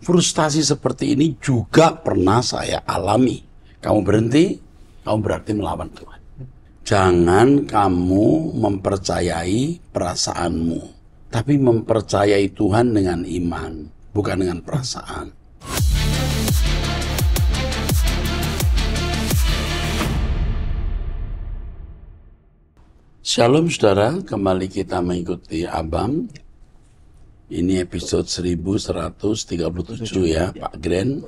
frustasi seperti ini juga pernah saya alami. Kamu berhenti, kamu berarti melawan Tuhan. Jangan kamu mempercayai perasaanmu, tapi mempercayai Tuhan dengan iman, bukan dengan perasaan. Shalom saudara, kembali kita mengikuti Abang. Ini episode 1137 ya Pak Gren.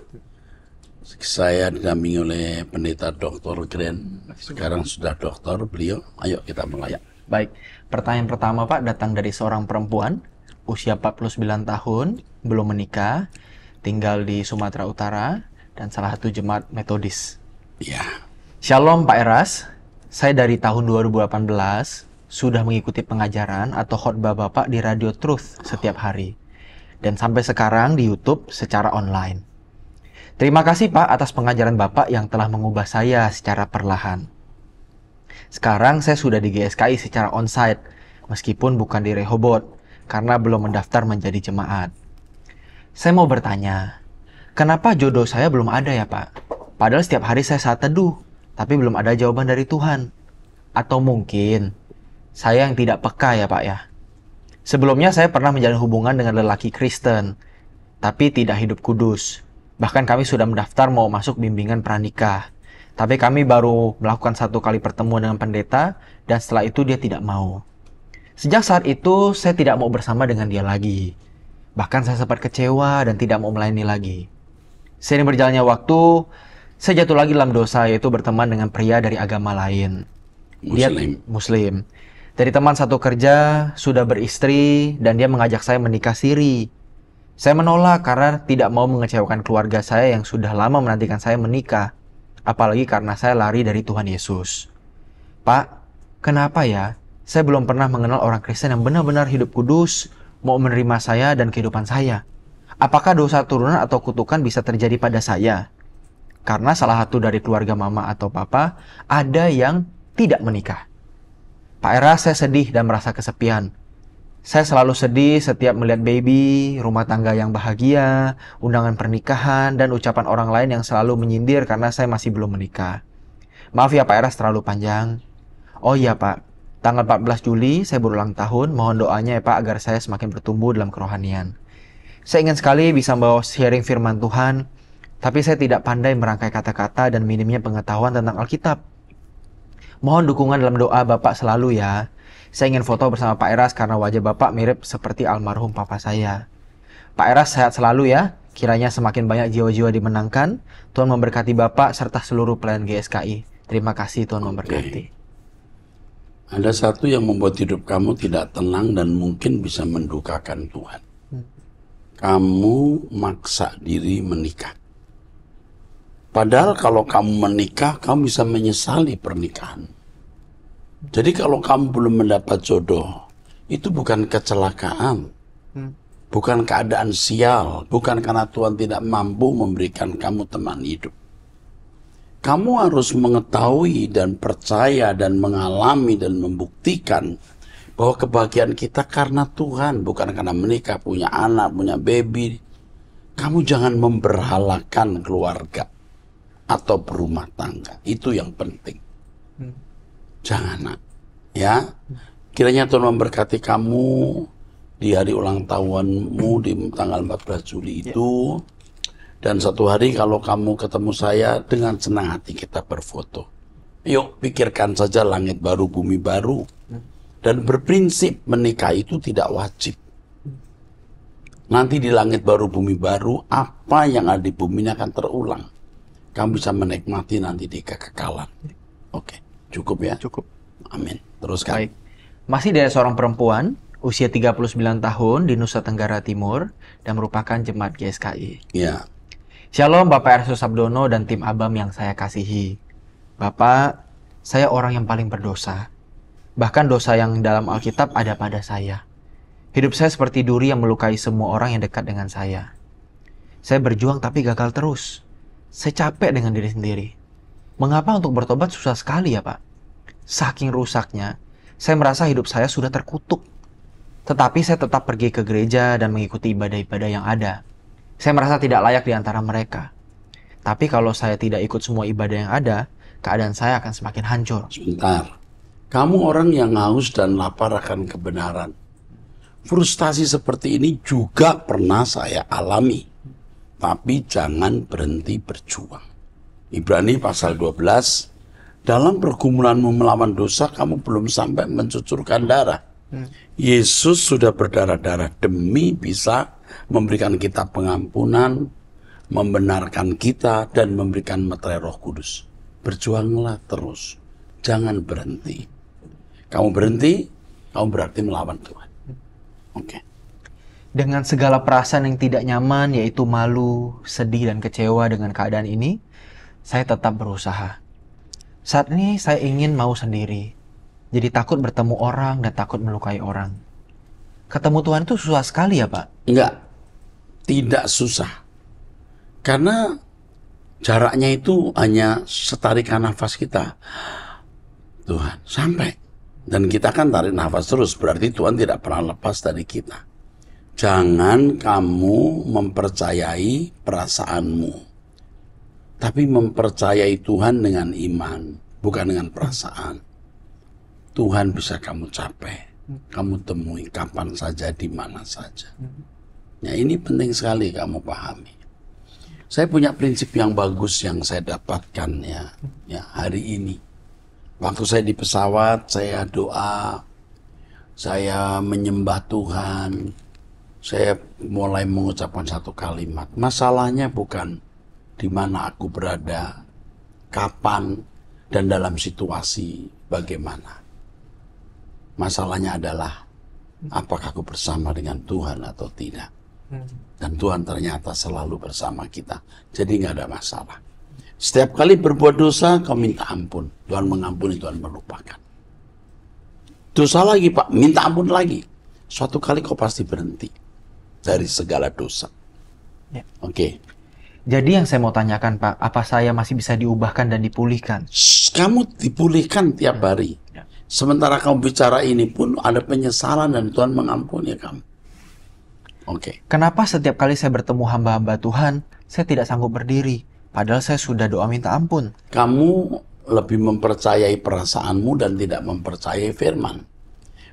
Saya didampingi oleh pendeta Dr. Gren. Sekarang sudah doktor beliau. Ayo kita mulai. Baik, pertanyaan pertama Pak datang dari seorang perempuan usia 49 tahun, belum menikah, tinggal di Sumatera Utara dan salah satu jemaat metodis. Ya, Shalom Pak Eras, saya dari tahun 2018 sudah mengikuti pengajaran atau khotbah Bapak di Radio Truth setiap hari. Dan sampai sekarang di YouTube secara online. Terima kasih Pak atas pengajaran Bapak yang telah mengubah saya secara perlahan. Sekarang saya sudah di GSKI secara onsite, meskipun bukan di Rehoboth, karena belum mendaftar menjadi jemaat. Saya mau bertanya, kenapa jodoh saya belum ada ya Pak? Padahal setiap hari saya saat teduh, tapi belum ada jawaban dari Tuhan. Atau mungkin saya yang tidak peka ya Pak ya. Sebelumnya saya pernah menjalin hubungan dengan lelaki Kristen, tapi tidak hidup kudus. Bahkan kami sudah mendaftar mau masuk bimbingan pranikah. Tapi kami baru melakukan satu kali pertemuan dengan pendeta, dan setelah itu dia tidak mau. Sejak saat itu, saya tidak mau bersama dengan dia lagi. Bahkan saya sempat kecewa dan tidak mau melayani lagi. Seiring berjalannya waktu, saya jatuh lagi dalam dosa yaitu berteman dengan pria dari agama lain. Dia Muslim. Dari teman satu kerja, sudah beristri, dan dia mengajak saya menikah siri. Saya menolak karena tidak mau mengecewakan keluarga saya yang sudah lama menantikan saya menikah. Apalagi karena saya lari dari Tuhan Yesus. Pak, kenapa ya? Saya belum pernah mengenal orang Kristen yang benar-benar hidup kudus, mau menerima saya dan kehidupan saya. Apakah dosa turunan atau kutukan bisa terjadi pada saya? Karena salah satu dari keluarga mama atau papa ada yang tidak menikah. Pak Era, saya sedih dan merasa kesepian. Saya selalu sedih setiap melihat baby, rumah tangga yang bahagia, undangan pernikahan, dan ucapan orang lain yang selalu menyindir karena saya masih belum menikah. Maaf ya Pak Eras terlalu panjang. Oh iya Pak, tanggal 14 Juli saya berulang tahun, mohon doanya ya Pak agar saya semakin bertumbuh dalam kerohanian. Saya ingin sekali bisa membawa sharing firman Tuhan, tapi saya tidak pandai merangkai kata-kata dan minimnya pengetahuan tentang Alkitab. Mohon dukungan dalam doa Bapak selalu ya. Saya ingin foto bersama Pak Eras karena wajah Bapak mirip seperti almarhum papa saya. Pak Eras sehat selalu ya. Kiranya semakin banyak jiwa-jiwa dimenangkan. Tuhan memberkati Bapak serta seluruh pelayan GSKI. Terima kasih Tuhan memberkati. ada satu yang membuat hidup kamu tidak tenang dan mungkin bisa mendukakan Tuhan. Kamu maksa diri menikah. Padahal kalau kamu menikah, kamu bisa menyesali pernikahan. Jadi kalau kamu belum mendapat jodoh, itu bukan kecelakaan. Bukan keadaan sial, bukan karena Tuhan tidak mampu memberikan kamu teman hidup. Kamu harus mengetahui dan percaya dan mengalami dan membuktikan bahwa kebahagiaan kita karena Tuhan, bukan karena menikah, punya anak, punya baby. Kamu jangan memberhalakan keluarga atau berumah tangga. Itu yang penting. Jangan, nak. Ya. Kiranya Tuhan memberkati kamu di hari ulang tahunmu di tanggal 14 Juli itu. Dan satu hari kalau kamu ketemu saya dengan senang hati kita berfoto. Yuk pikirkan saja langit baru bumi baru. Dan berprinsip menikah itu tidak wajib. Nanti di langit baru bumi baru apa yang ada di bumi akan terulang. Kamu bisa menikmati nanti di kekekalan. Oke, cukup ya? Cukup. Amin. Teruskan. Baik. Masih dari seorang perempuan, usia 39 tahun di Nusa Tenggara Timur dan merupakan jemaat GSKI. Ya. Shalom Bapak Erso Sabdono dan tim Abam yang saya kasihi. Bapak, saya orang yang paling berdosa. Bahkan dosa yang dalam Alkitab ada pada saya. Hidup saya seperti duri yang melukai semua orang yang dekat dengan saya. Saya berjuang tapi gagal terus. Saya capek dengan diri sendiri. Mengapa untuk bertobat susah sekali ya Pak? Saking rusaknya, saya merasa hidup saya sudah terkutuk. Tetapi saya tetap pergi ke gereja dan mengikuti ibadah-ibadah yang ada. Saya merasa tidak layak di antara mereka. Tapi kalau saya tidak ikut semua ibadah yang ada, keadaan saya akan semakin hancur. Sebentar. Kamu orang yang haus dan lapar akan kebenaran. Frustasi seperti ini juga pernah saya alami. Tapi jangan berhenti berjuang. Ibrani pasal 12, dalam pergumulanmu melawan dosa, kamu belum sampai mencucurkan darah. Yesus sudah berdarah-darah demi bisa memberikan kita pengampunan, membenarkan kita, dan memberikan materai roh kudus. Berjuanglah terus. Jangan berhenti. Kamu berhenti, kamu berarti melawan Tuhan. Oke. Dengan segala perasaan yang tidak nyaman, yaitu malu, sedih, dan kecewa dengan keadaan ini, saya tetap berusaha. Saat ini saya ingin mau sendiri. Jadi takut bertemu orang dan takut melukai orang. Ketemu Tuhan itu susah sekali ya Pak? Enggak. Tidak susah. Karena jaraknya itu hanya setarikan nafas kita. Tuhan, sampai. Dan kita kan tarik nafas terus, berarti Tuhan tidak pernah lepas dari kita. Jangan kamu mempercayai perasaanmu. Tapi mempercayai Tuhan dengan iman, bukan dengan perasaan. Tuhan bisa kamu capai. Kamu temui kapan saja, di mana saja. Ya ini penting sekali kamu pahami. Saya punya prinsip yang bagus yang saya dapatkan ya, ya hari ini. Waktu saya di pesawat, saya doa, saya menyembah Tuhan, saya mulai mengucapkan satu kalimat. Masalahnya bukan di mana aku berada, kapan, dan dalam situasi bagaimana. Masalahnya adalah apakah aku bersama dengan Tuhan atau tidak. Dan Tuhan ternyata selalu bersama kita. Jadi nggak ada masalah. Setiap kali berbuat dosa, kau minta ampun. Tuhan mengampuni, Tuhan melupakan. Dosa lagi, Pak. Minta ampun lagi. Suatu kali kau pasti berhenti dari segala dosa. Ya. Oke. Jadi yang saya mau tanyakan Pak, apa saya masih bisa diubahkan dan dipulihkan? Kamu dipulihkan tiap hari. Ya. Sementara kamu bicara ini pun ada penyesalan dan Tuhan mengampuni kamu. Oke. Kenapa setiap kali saya bertemu hamba-hamba Tuhan, saya tidak sanggup berdiri? Padahal saya sudah doa minta ampun. Kamu lebih mempercayai perasaanmu dan tidak mempercayai firman.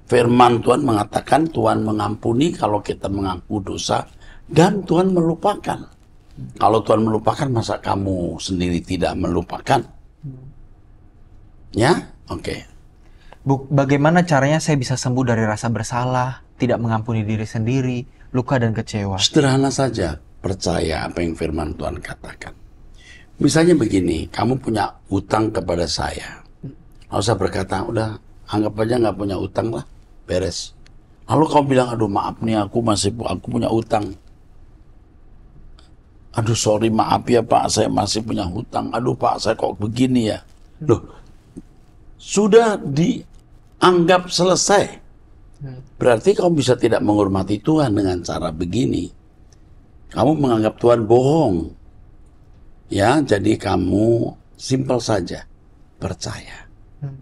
Firman Tuhan mengatakan Tuhan mengampuni kalau kita mengaku dosa dan Tuhan melupakan. Kalau Tuhan melupakan masa kamu sendiri tidak melupakan? Ya? Oke. Bu- bagaimana caranya saya bisa sembuh dari rasa bersalah, tidak mengampuni diri sendiri, luka dan kecewa? Sederhana saja, percaya apa yang firman Tuhan katakan. Misalnya begini, kamu punya utang kepada saya. Lalu saya berkata, udah anggap aja nggak punya utang lah, beres. Lalu kamu bilang, aduh maaf nih aku masih aku punya utang. Aduh sorry maaf ya pak, saya masih punya hutang. Aduh pak, saya kok begini ya. Loh, sudah dianggap selesai. Berarti kamu bisa tidak menghormati Tuhan dengan cara begini. Kamu menganggap Tuhan bohong. Ya, jadi kamu simpel saja. Percaya.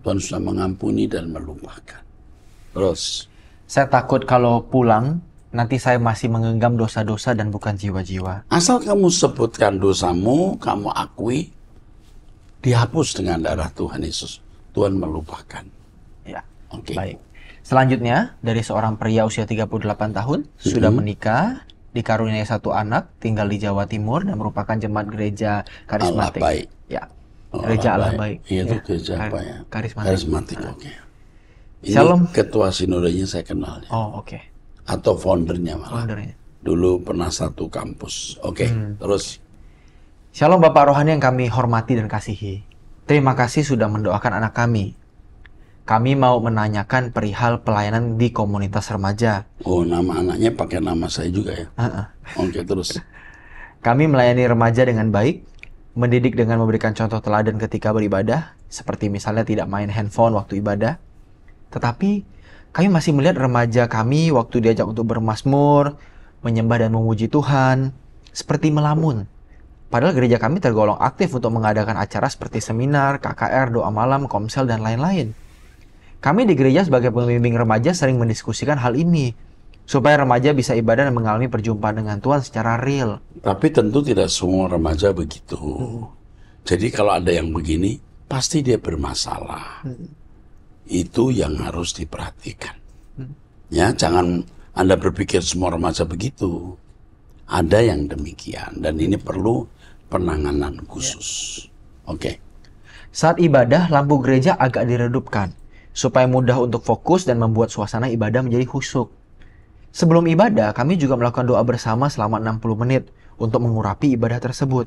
Tuhan sudah mengampuni dan melupakan. Terus, Saya takut kalau pulang, nanti saya masih mengenggam dosa-dosa dan bukan jiwa-jiwa. asal kamu sebutkan dosamu, kamu akui, dihapus dengan darah Tuhan Yesus. Tuhan melupakan. Ya. Oke. Baik. Selanjutnya, dari seorang pria usia 38 tahun, sudah menikah, dikaruniai satu anak, tinggal di Jawa Timur dan merupakan jemaat gereja karismatik. Allah baik. Ya. Gereja Allah baik. Iya, itu Ya. gereja apa ya? Karismatik. Karismatik, oke. Ini Shalom. ketua sinodenya saya kenal. ya. Oh, oke. Atau foundernya malah. Foundernya. Dulu pernah satu kampus. Oke, Hmm. terus. Shalom Bapak Rohani yang kami hormati dan kasihi. Terima kasih sudah mendoakan anak kami. Kami mau menanyakan perihal pelayanan di komunitas remaja. Oh, nama anaknya pakai nama saya juga ya. Ah, ah. Oke, terus. Kami melayani remaja dengan baik, mendidik dengan memberikan contoh teladan ketika beribadah, seperti misalnya tidak main handphone waktu ibadah. Tetapi kami masih melihat remaja kami waktu diajak untuk bermasmur, menyembah dan memuji Tuhan, seperti melamun. Padahal gereja kami tergolong aktif untuk mengadakan acara seperti seminar, KKR, doa malam, komsel, dan lain-lain. Kami di gereja sebagai pembimbing remaja sering mendiskusikan hal ini. supaya remaja bisa ibadah dan mengalami perjumpaan dengan Tuhan secara real. Tapi tentu tidak semua remaja begitu. Jadi kalau ada yang begini, pasti dia bermasalah. Itu yang harus diperhatikan. Ya, jangan Anda berpikir semua remaja begitu. Ada yang demikian dan ini perlu penanganan khusus. Oke. Saat ibadah, lampu gereja agak diredupkan supaya mudah untuk fokus dan membuat suasana ibadah menjadi khusyuk. Sebelum ibadah, kami juga melakukan doa bersama selama 60 menit untuk mengurapi ibadah tersebut.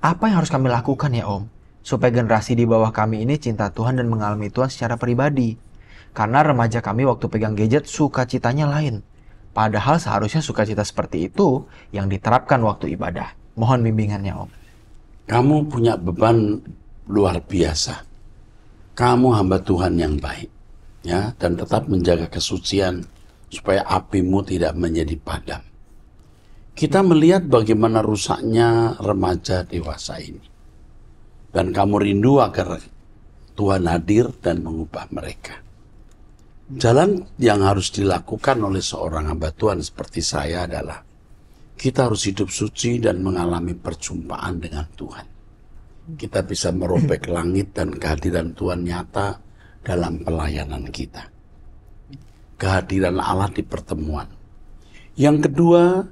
Apa yang harus kami lakukan ya Om? Supaya generasi di bawah kami ini cinta Tuhan dan mengalami Tuhan secara pribadi. Karena remaja kami waktu pegang gadget sukacitanya lain. Padahal seharusnya sukacita seperti itu yang diterapkan waktu ibadah. Mohon bimbingannya Om. Kamu punya beban luar biasa. Kamu hamba Tuhan yang baik. ya Dan tetap menjaga kesucian supaya apimu tidak menjadi padam. Kita melihat bagaimana rusaknya remaja dewasa ini. Dan kamu rindu agar Tuhan hadir dan mengubah mereka. Jalan yang harus dilakukan oleh seorang hamba Tuhan seperti saya adalah kita harus hidup suci dan mengalami perjumpaan dengan Tuhan. Kita bisa merobek langit dan kehadiran Tuhan nyata dalam pelayanan kita. Kehadiran Allah di pertemuan. Yang kedua,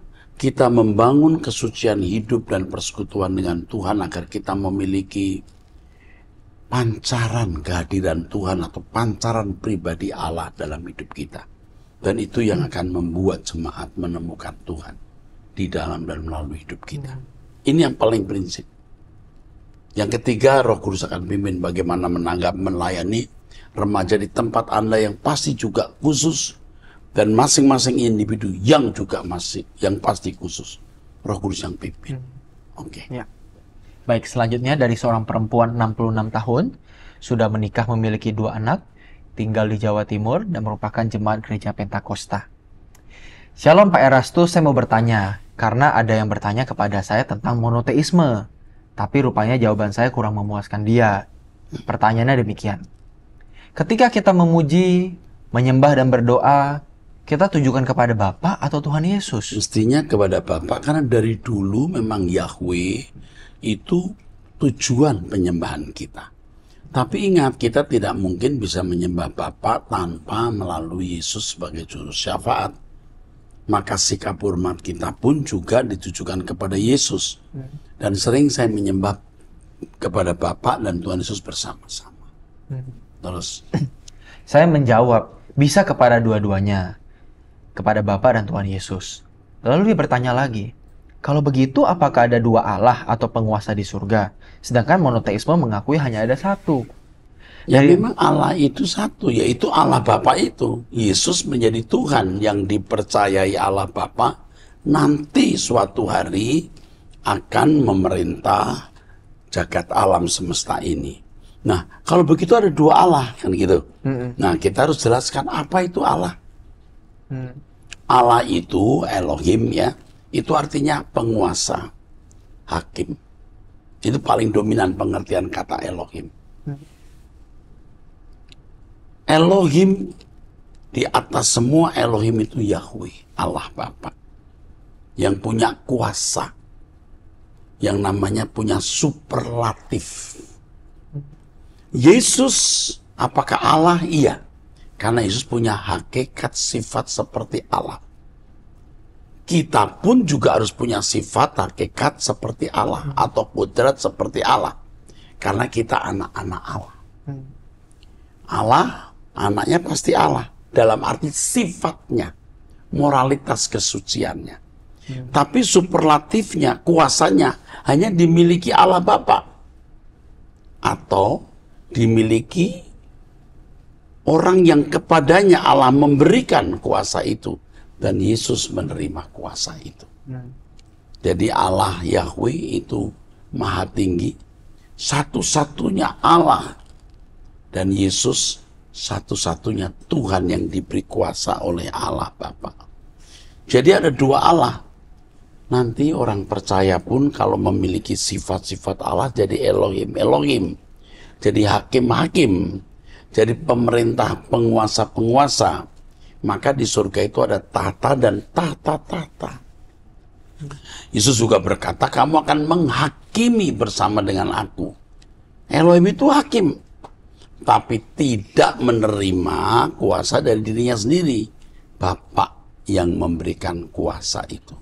kita membangun kesucian hidup dan persekutuan dengan Tuhan agar kita memiliki pancaran kehadiran Tuhan atau pancaran pribadi Allah dalam hidup kita. Dan itu yang akan membuat jemaat menemukan Tuhan di dalam dan melalui hidup kita. Ini yang paling prinsip. Yang ketiga, Roh Kudus akan pimpin bagaimana menanggap melayani remaja di tempat Anda yang pasti juga khusus dan masing-masing individu yang juga masih yang pasti khusus Roh Kudus yang pimpin. Hmm. Oke. Okay. Ya. Baik, selanjutnya dari seorang perempuan 66 tahun sudah menikah memiliki dua anak, tinggal di Jawa Timur dan merupakan jemaat gereja Pentakosta. Shalom Pak Erastus, saya mau bertanya karena ada yang bertanya kepada saya tentang monoteisme. Tapi rupanya jawaban saya kurang memuaskan dia. Pertanyaannya demikian. Ketika kita memuji, menyembah dan berdoa, kita tujukan kepada Bapa atau Tuhan Yesus? Mestinya kepada Bapa karena dari dulu memang Yahweh itu tujuan penyembahan kita. Tapi ingat kita tidak mungkin bisa menyembah Bapa tanpa melalui Yesus sebagai juru syafaat. Maka sikap hormat kita pun juga ditujukan kepada Yesus. Dan sering saya menyembah kepada Bapa dan Tuhan Yesus bersama-sama. Terus saya menjawab, bisa kepada dua-duanya kepada Bapa dan Tuhan Yesus. Lalu dia bertanya lagi, kalau begitu apakah ada dua Allah atau penguasa di surga? Sedangkan monoteisme mengakui hanya ada satu. Ya Jadi, memang Allah itu satu, yaitu Allah Bapa itu. Yesus menjadi Tuhan yang dipercayai Allah Bapa nanti suatu hari akan memerintah jagat alam semesta ini. Nah, kalau begitu ada dua Allah kan gitu. Mm -hmm. Nah, kita harus jelaskan apa itu Allah. Hmm. Allah itu Elohim ya, itu artinya penguasa, hakim. Itu paling dominan pengertian kata Elohim. Hmm. Elohim di atas semua Elohim itu Yahweh, Allah Bapa. Yang punya kuasa. Yang namanya punya superlatif. Hmm. Yesus apakah Allah? Iya. Karena Yesus punya hakikat sifat seperti Allah. Kita pun juga harus punya sifat hakikat seperti Allah hmm. atau kudrat seperti Allah. Karena kita anak-anak Allah. Hmm. Allah, anaknya pasti Allah. Dalam arti sifatnya, moralitas kesuciannya. Hmm. Tapi superlatifnya, kuasanya hanya dimiliki Allah Bapa atau dimiliki orang yang kepadanya Allah memberikan kuasa itu dan Yesus menerima kuasa itu. Hmm. Jadi Allah Yahweh itu maha tinggi, satu-satunya Allah dan Yesus satu-satunya Tuhan yang diberi kuasa oleh Allah Bapa. Jadi ada dua Allah. Nanti orang percaya pun kalau memiliki sifat-sifat Allah jadi Elohim, Elohim. Jadi hakim-hakim jadi pemerintah penguasa-penguasa maka di surga itu ada tata dan tata-tata. Yesus juga berkata, kamu akan menghakimi bersama dengan aku. Elohim itu hakim, tapi tidak menerima kuasa dari dirinya sendiri. Bapak yang memberikan kuasa itu.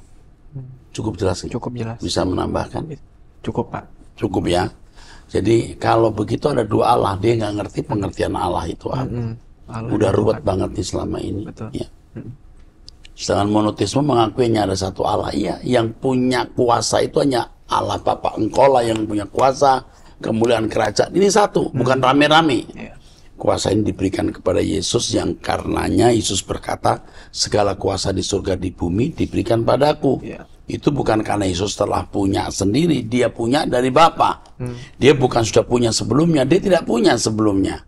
Cukup jelas? Cukup jelas. Bisa menambahkan? Cukup, Pak. Cukup ya. Jadi kalau begitu ada dua Allah, dia nggak ngerti pengertian Allah itu apa. Hmm. Allah Udah ruwet banget nih selama ini. Betul. Ya. Sedangkan monoteisme mengakuinya ada satu Allah. Iya, yang punya kuasa itu hanya Allah Bapa. Engkau lah yang punya kuasa, kemuliaan kerajaan. Ini satu, bukan rame-rame. Iya. Kuasa ini diberikan kepada Yesus yang karenanya Yesus berkata, segala kuasa di surga di bumi diberikan padaku. Iya. Itu bukan karena Yesus telah punya sendiri, dia punya dari Bapa. Dia bukan sudah punya sebelumnya, dia tidak punya sebelumnya.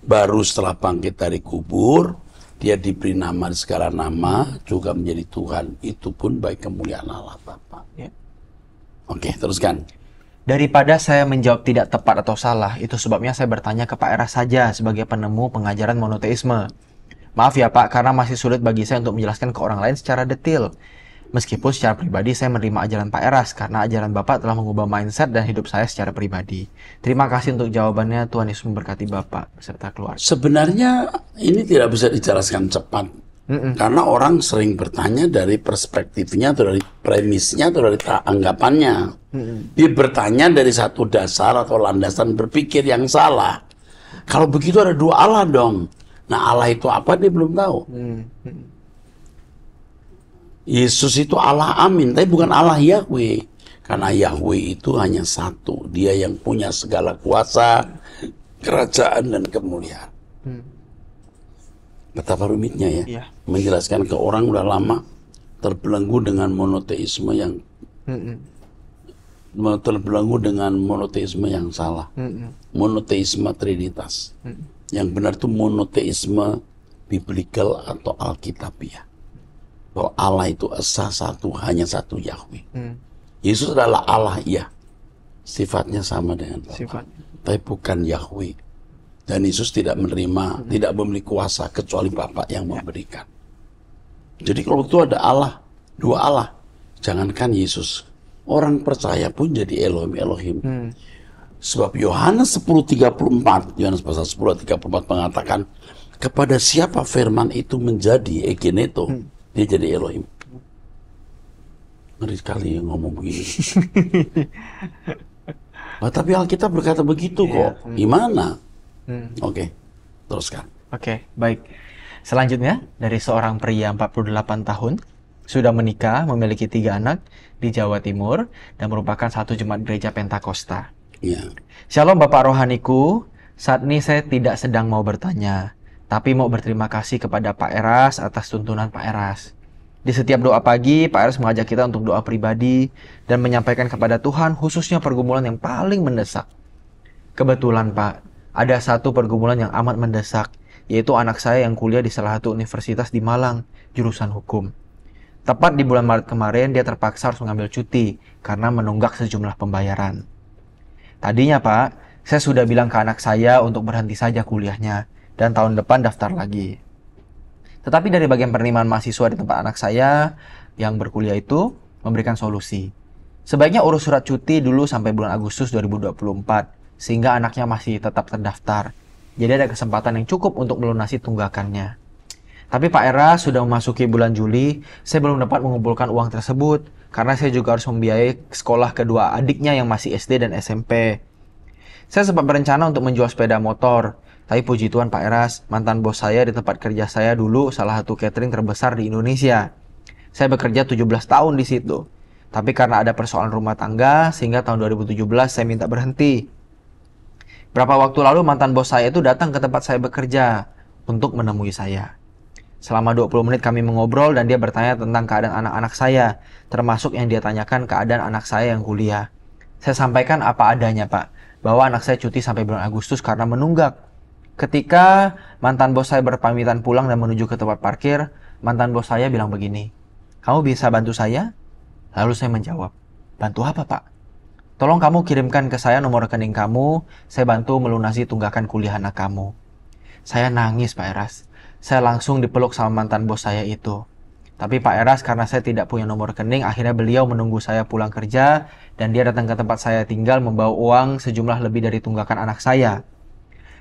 Baru setelah bangkit dari kubur, dia diberi nama di segala nama, juga menjadi Tuhan. Itu pun baik kemuliaan Allah Bapa. Ya. Oke, teruskan. Daripada saya menjawab tidak tepat atau salah, itu sebabnya saya bertanya ke Pak Eras saja sebagai penemu pengajaran monoteisme. Maaf ya Pak, karena masih sulit bagi saya untuk menjelaskan ke orang lain secara detail. Meskipun secara pribadi saya menerima ajaran Pak Eras karena ajaran Bapak telah mengubah mindset dan hidup saya secara pribadi. Terima kasih untuk jawabannya. Tuhan Yesus memberkati Bapak beserta keluarga. Sebenarnya ini tidak bisa dijelaskan cepat. Karena orang sering bertanya dari perspektifnya atau dari premisnya atau dari anggapannya. Dia bertanya dari satu dasar atau landasan berpikir yang salah. Kalau begitu ada dua Allah dong. Nah Allah itu apa dia belum tahu. Yesus itu Allah amin, tapi bukan Allah Yahweh. Karena Yahweh itu hanya satu. Dia yang punya segala kuasa, kerajaan, dan kemuliaan. Betapa rumitnya ya. Iya. Menjelaskan ke orang udah lama terbelenggu dengan monoteisme yang terbelenggu dengan monoteisme yang salah. Monoteisme trinitas. Yang benar itu monoteisme biblical atau alkitabiah. Bahwa Allah itu esa satu, hanya satu Yahweh. Yesus adalah Allah, iya. Sifatnya sama dengan Bapa. Sifat. Tapi bukan Yahweh. Dan Yesus tidak menerima, tidak memiliki kuasa kecuali Bapa yang memberikan. Jadi kalau itu ada Allah, dua Allah. Jangankan Yesus. Orang percaya pun jadi Elohim Elohim. Sebab Yohanes 10:34, Yohanes pasal 10 ayat 34 mengatakan kepada siapa firman itu menjadi egeneto, dia jadi Elohim. Ngeri sekali ya ngomong begini. Nah, tapi Alkitab berkata begitu kok. Gimana? Oke, teruskan. Oke, baik. Selanjutnya, dari seorang pria 48 tahun, sudah menikah, memiliki tiga anak di Jawa Timur, dan merupakan satu jemaat gereja Pentakosta. Ya. Shalom Bapak Rohaniku, saat ini saya tidak sedang mau bertanya, tapi mau berterima kasih kepada Pak Eras atas tuntunan Pak Eras. Di setiap doa pagi, Pak Eras mengajak kita untuk doa pribadi dan menyampaikan kepada Tuhan khususnya pergumulan yang paling mendesak. Kebetulan Pak, ada satu pergumulan yang amat mendesak, yaitu anak saya yang kuliah di salah satu universitas di Malang, jurusan hukum. Tepat di bulan Maret kemarin, dia terpaksa harus mengambil cuti karena menunggak sejumlah pembayaran. Tadinya Pak, saya sudah bilang ke anak saya untuk berhenti saja kuliahnya dan tahun depan daftar lagi. Tetapi dari bagian penerimaan mahasiswa di tempat anak saya yang berkuliah itu memberikan solusi. Sebaiknya urus surat cuti dulu sampai bulan Agustus 2024 sehingga anaknya masih tetap terdaftar. Jadi ada kesempatan yang cukup untuk melunasi tunggakannya. Tapi Pak Era sudah memasuki bulan Juli, saya belum dapat mengumpulkan uang tersebut karena saya juga harus membiayai sekolah kedua adiknya yang masih SD dan SMP. Saya sempat berencana untuk menjual sepeda motor, tapi puji Tuhan Pak Eras, mantan bos saya di tempat kerja saya dulu salah satu catering terbesar di Indonesia. Saya bekerja 17 tahun di situ. Tapi karena ada persoalan rumah tangga, sehingga tahun 2017 saya minta berhenti. Berapa waktu lalu mantan bos saya itu datang ke tempat saya bekerja untuk menemui saya. Selama 20 menit kami mengobrol dan dia bertanya tentang keadaan anak-anak saya, termasuk yang dia tanyakan keadaan anak saya yang kuliah. Saya sampaikan apa adanya, Pak, bahwa anak saya cuti sampai bulan Agustus karena menunggak. Ketika mantan bos saya berpamitan pulang dan menuju ke tempat parkir, mantan bos saya bilang begini, "Kamu bisa bantu saya?" Lalu saya menjawab, "Bantu apa, Pak?" Tolong kamu kirimkan ke saya nomor rekening kamu, saya bantu melunasi tunggakan kuliah anak kamu. Saya nangis, Pak Eras. saya langsung dipeluk sama mantan bos saya itu. Tapi Pak Eras karena saya tidak punya nomor rekening, akhirnya beliau menunggu saya pulang kerja dan dia datang ke tempat saya tinggal membawa uang sejumlah lebih dari tunggakan anak saya.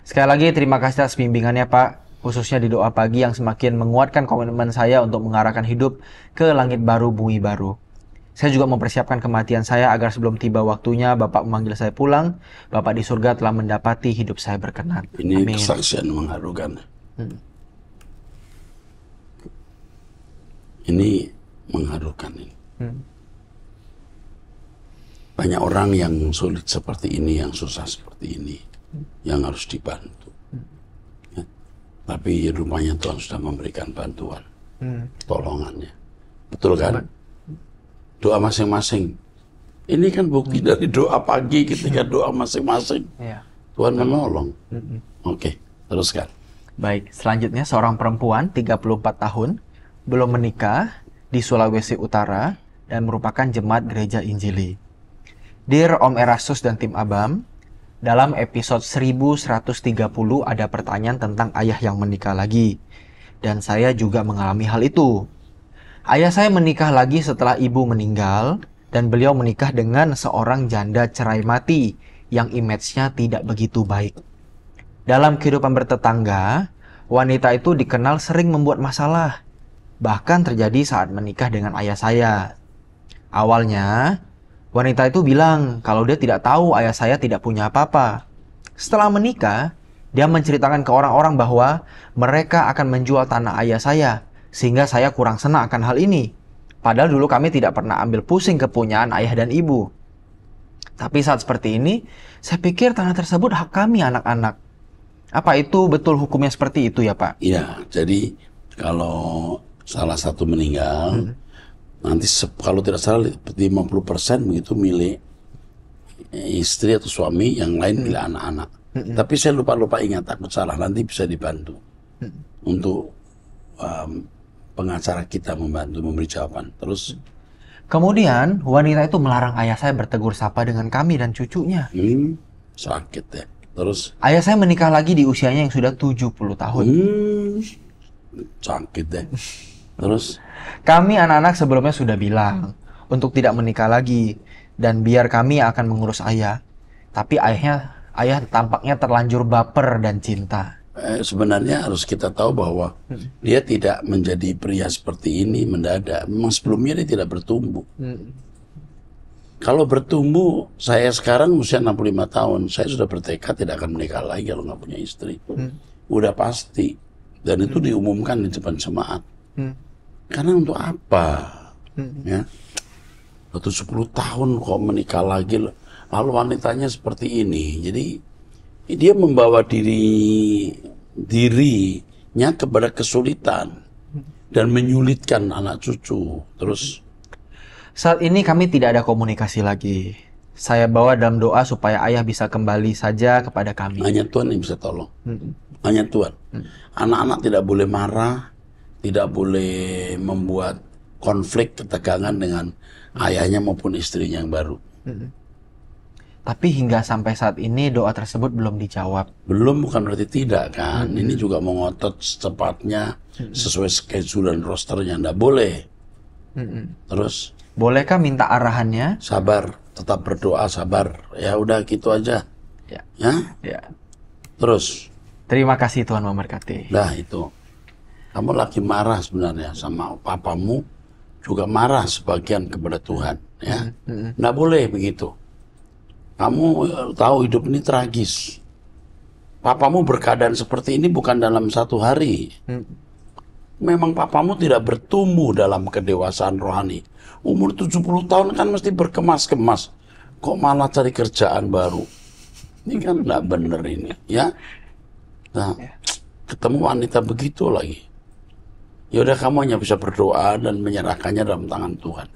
Sekali lagi terima kasih atas bimbingannya Pak, khususnya di doa pagi yang semakin menguatkan komitmen saya untuk mengarahkan hidup ke langit baru bumi baru. Saya juga mempersiapkan kematian saya agar sebelum tiba waktunya Bapak memanggil saya pulang, Bapak di surga telah mendapati hidup saya berkenan. Ini Amin. kesaksian mengharukan. Ini mengharukan ini. Hmm. Banyak orang yang sulit seperti ini, yang susah seperti ini, yang harus dibantu. Ya. Tapi rupanya Tuhan sudah memberikan bantuan, Hmm. tolongannya. Betul kan? Doa masing-masing. Ini kan bukti dari doa pagi ketika doa masing-masing. Ya. Tuhan menolong. Oke, teruskan. Baik, selanjutnya seorang perempuan 34 tahun, belum menikah, di Sulawesi Utara, dan merupakan jemaat gereja Injili. Dear Om Erastus dan tim Abam, dalam episode 1130 ada pertanyaan tentang ayah yang menikah lagi. Dan saya juga mengalami hal itu. Ayah saya menikah lagi setelah ibu meninggal, dan beliau menikah dengan seorang janda cerai mati yang image-nya tidak begitu baik. Dalam kehidupan bertetangga, wanita itu dikenal sering membuat masalah. Bahkan terjadi saat menikah dengan ayah saya. Awalnya, wanita itu bilang kalau dia tidak tahu ayah saya tidak punya apa-apa. Setelah menikah, dia menceritakan ke orang-orang bahwa mereka akan menjual tanah ayah saya, sehingga saya kurang senang akan hal ini. Padahal dulu kami tidak pernah ambil pusing kepunyaan ayah dan ibu. Tapi saat seperti ini, saya pikir tanah tersebut hak kami anak-anak. Apa itu betul hukumnya seperti itu ya Pak? Iya, jadi kalau salah satu meninggal, nanti kalau tidak salah 50% begitu milik istri atau suami, yang lain milik anak-anak. Tapi saya lupa-lupa ingat, takut salah, nanti bisa dibantu untuk um, pengacara kita membantu memberi jawaban. Terus, Kemudian, wanita itu melarang ayah saya bertegur sapa dengan kami dan cucunya. hmm, sakit ya. Terus, Ayah saya menikah lagi di usianya yang sudah 70 tahun. hmm, sakit deh. Terus, Kami anak-anak sebelumnya sudah bilang untuk tidak menikah lagi dan biar kami akan mengurus ayah. Tapi ayahnya ayah tampaknya terlanjur baper dan cinta. eh, sebenarnya harus kita tahu bahwa dia tidak menjadi pria seperti ini mendadak. Memang sebelumnya dia tidak bertumbuh. Kalau bertumbuh, saya sekarang usia 65 tahun, saya sudah bertekad tidak akan menikah lagi kalau nggak punya istri. Udah pasti. Dan itu diumumkan di depan jemaat. Hmm. Karena untuk apa? Ya. Waktu 10 tahun kok menikah lagi, lalu wanitanya seperti ini. Jadi dia membawa diri dirinya kepada kesulitan dan menyulitkan anak cucu. Terus Saat ini kami tidak ada komunikasi lagi. Saya bawa dalam doa supaya ayah bisa kembali saja kepada kami. hanya Tuhan yang bisa tolong. Hanya Tuhan. Anak-anak tidak boleh marah, tidak boleh membuat konflik ketegangan dengan ayahnya maupun istrinya yang baru. Tapi hingga sampai saat ini doa tersebut belum dijawab. Belum bukan berarti tidak kan. Ini juga mengotot secepatnya sesuai schedule dan rosternya. Nggak boleh. Terus Bolehkah minta arahannya? sabar, tetap berdoa, sabar. Ya udah gitu aja. Ya. Ya. Ya. Terus, Terima kasih Tuhan memberkati. dah itu. Kamu lagi marah sebenarnya sama papamu, juga marah sebagian kepada Tuhan. Ya, nggak boleh begitu. Kamu eh, tahu hidup ini tragis. Papamu berkeadaan seperti ini bukan dalam satu hari. Memang papamu tidak bertumbuh dalam kedewasaan rohani. Umur 70 tahun kan mesti berkemas-kemas. Kok malah cari kerjaan baru? Ini kan nggak bener ini, ya. Nah, ketemu wanita begitu lagi. Ya udah kamu hanya bisa berdoa dan menyerahkannya dalam tangan Tuhan.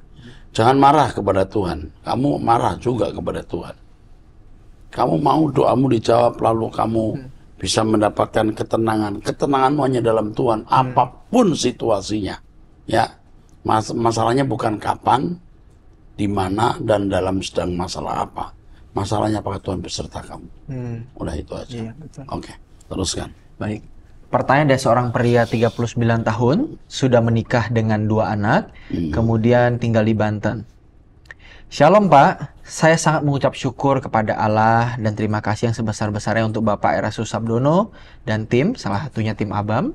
Jangan marah kepada Tuhan. Kamu marah juga kepada Tuhan. Kamu mau doamu dijawab lalu kamu bisa mendapatkan ketenangan. Ketenanganmu hanya dalam Tuhan, apa pun situasinya. Ya, Mas- masalahnya bukan kapan, di mana dan dalam sedang masalah apa. Masalahnya apakah Tuhan beserta kamu. Hmm, Udah itu aja. iya. Oke, teruskan. Baik. Pertanyaan dari seorang pria 39 tahun, sudah menikah dengan dua anak, kemudian tinggal di Banten. Shalom Pak, saya sangat mengucap syukur kepada Allah dan terima kasih yang sebesar-besarnya untuk Bapak Erasus Sabdono dan tim, salah satunya tim Abam.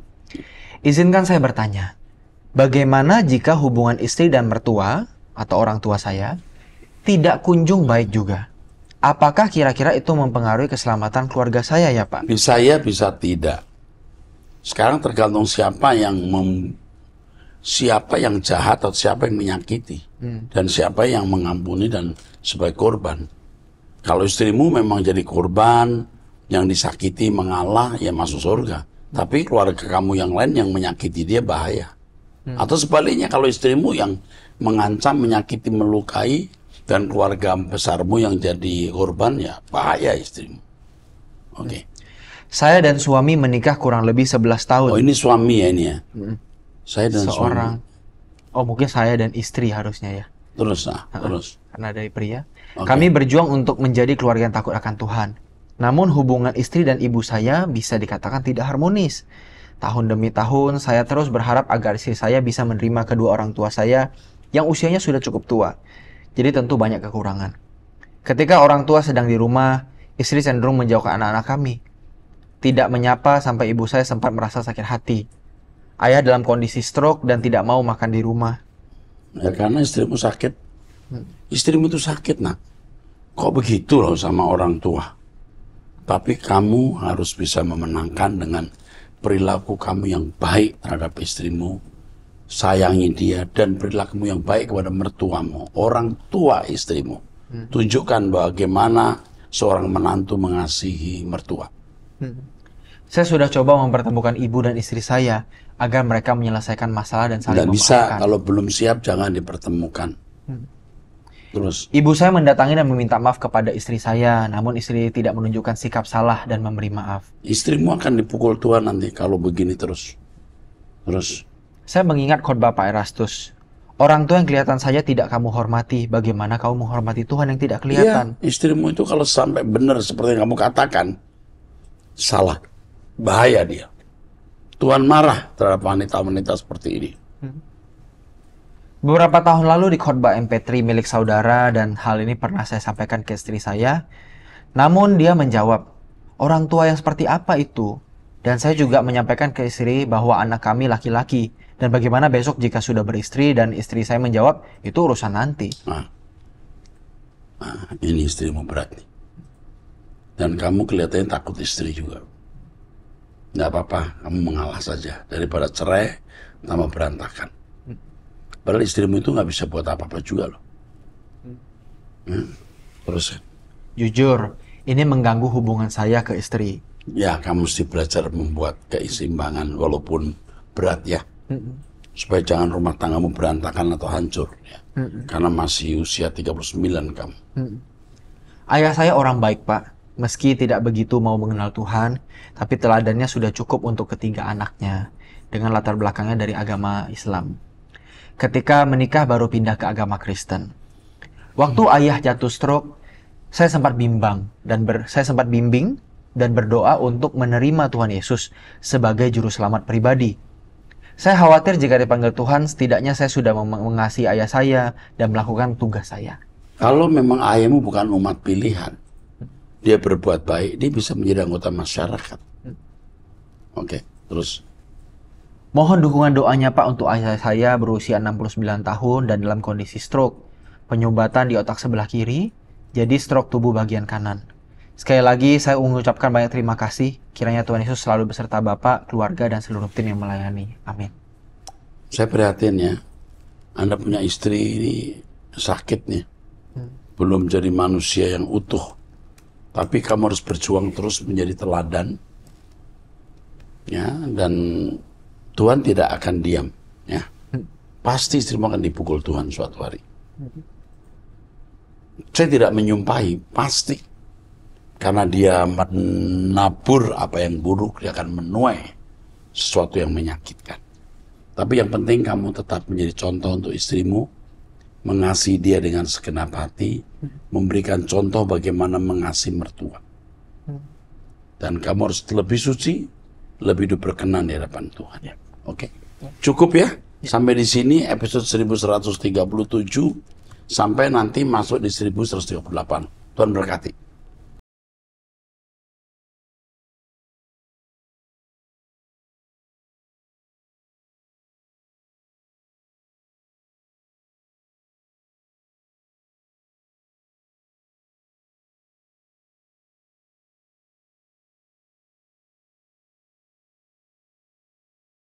Izinkan saya bertanya, bagaimana jika hubungan istri dan mertua atau orang tua saya tidak kunjung baik juga? Apakah kira-kira itu mempengaruhi keselamatan keluarga saya ya Pak? Bisa ya, bisa tidak. Sekarang tergantung siapa yang mem, siapa yang jahat atau siapa yang menyakiti dan siapa yang mengampuni dan sebagai korban. Kalau istrimu memang jadi korban yang disakiti mengalah ya masuk surga. Tapi keluarga kamu yang lain yang menyakiti dia bahaya. Atau sebaliknya kalau istrimu yang mengancam, menyakiti, melukai dan keluarga besarmu yang jadi korban ya bahaya istrimu. Oke. Saya dan suami menikah kurang lebih 11 tahun. Oh ini suami ya ini ya. Saya dan Seorang suami. Oh, mungkin saya dan istri harusnya ya. Terus nah, terus. Karena dari pria. Oke. Kami berjuang untuk menjadi keluarga yang takut akan Tuhan. Namun hubungan istri dan ibu saya bisa dikatakan tidak harmonis. Tahun demi tahun saya terus berharap agar istri saya bisa menerima kedua orang tua saya yang usianya sudah cukup tua. Jadi tentu banyak kekurangan. Ketika orang tua sedang di rumah, istri cenderung menjauhkan anak-anak kami. Tidak menyapa sampai ibu saya sempat merasa sakit hati. Ayah dalam kondisi stroke dan tidak mau makan di rumah. Ya karena istrimu sakit. Istrimu itu sakit nak. Kok begitu loh sama orang tua? Tapi kamu harus bisa memenangkan dengan perilaku kamu yang baik terhadap istrimu. Sayangi dia dan perilakumu yang baik kepada mertuamu, orang tua istrimu. Tunjukkan bagaimana seorang menantu mengasihi mertua. Saya sudah coba mempertemukan ibu dan istri saya agar mereka menyelesaikan masalah dan saling Tidak bisa kalau belum siap jangan dipertemukan. Terus Ibu saya mendatangi dan meminta maaf kepada istri saya, namun istri tidak menunjukkan sikap salah dan memberi maaf. istrimu akan dipukul Tuhan nanti kalau begini terus. Terus Saya mengingat khotbah Pak Erastus. Orang tua yang kelihatan saja tidak kamu hormati, bagaimana kamu menghormati Tuhan yang tidak kelihatan? Iya, istrimu itu kalau sampai benar seperti yang kamu katakan, salah, bahaya dia. Tuhan marah terhadap wanita-wanita seperti ini. Beberapa tahun lalu di khotbah MP3 milik saudara dan hal ini pernah saya sampaikan ke istri saya. Namun dia menjawab, orang tua yang seperti apa itu? Dan saya juga menyampaikan ke istri bahwa anak kami laki-laki. Dan bagaimana besok jika sudah beristri dan istri saya menjawab, itu urusan nanti. Nah, nah, ini istrimu berat nih. Dan kamu kelihatannya takut istri juga. Nggak apa-apa, kamu mengalah saja. Daripada cerai, tambah berantakan. Padahal istrimu itu nggak bisa buat apa-apa juga loh. Hmm. Terus Jujur, ini mengganggu hubungan saya ke istri. ya kamu mesti belajar membuat keseimbangan walaupun berat ya. Supaya jangan rumah tanggamu berantakan atau hancur ya. Karena masih usia 39 kamu. Ayah saya orang baik, Pak. Meski tidak begitu mau mengenal Tuhan, tapi teladannya sudah cukup untuk ketiga anaknya dengan latar belakangnya dari agama Islam. Ketika menikah baru pindah ke agama Kristen. Waktu ayah jatuh stroke, saya sempat bimbang dan ber, saya sempat bimbing dan berdoa untuk menerima Tuhan Yesus sebagai juru selamat pribadi. Saya khawatir jika dipanggil Tuhan, setidaknya saya sudah mengasihi ayah saya dan melakukan tugas saya. Kalau memang ayahmu bukan umat pilihan, dia berbuat baik, dia bisa menjadi anggota masyarakat. Oke, terus Mohon dukungan doanya Pak untuk ayah saya berusia 69 tahun dan dalam kondisi stroke. Penyumbatan di otak sebelah kiri, jadi stroke tubuh bagian kanan. Sekali lagi saya mengucapkan banyak terima kasih. Kiranya Tuhan Yesus selalu beserta Bapak, keluarga, dan seluruh tim yang melayani. Amin. saya prihatin ya, Anda punya istri ini sakit nih, belum jadi manusia yang utuh. Tapi kamu harus berjuang terus menjadi teladan, ya, dan Tuhan tidak akan diam, ya. Pasti istrimu akan dipukul Tuhan suatu hari. Saya tidak menyumpahi, pasti. Karena dia menabur apa yang buruk, dia akan menuai sesuatu yang menyakitkan. Tapi yang penting kamu tetap menjadi contoh untuk istrimu, mengasihi dia dengan segenap hati, memberikan contoh bagaimana mengasihi mertua. Dan kamu harus lebih suci, lebih hidup berkenan di hadapan Tuhan. Oke. Cukup ya? Sampai di sini episode 1137 sampai nanti masuk di 1138. Tuhan berkati.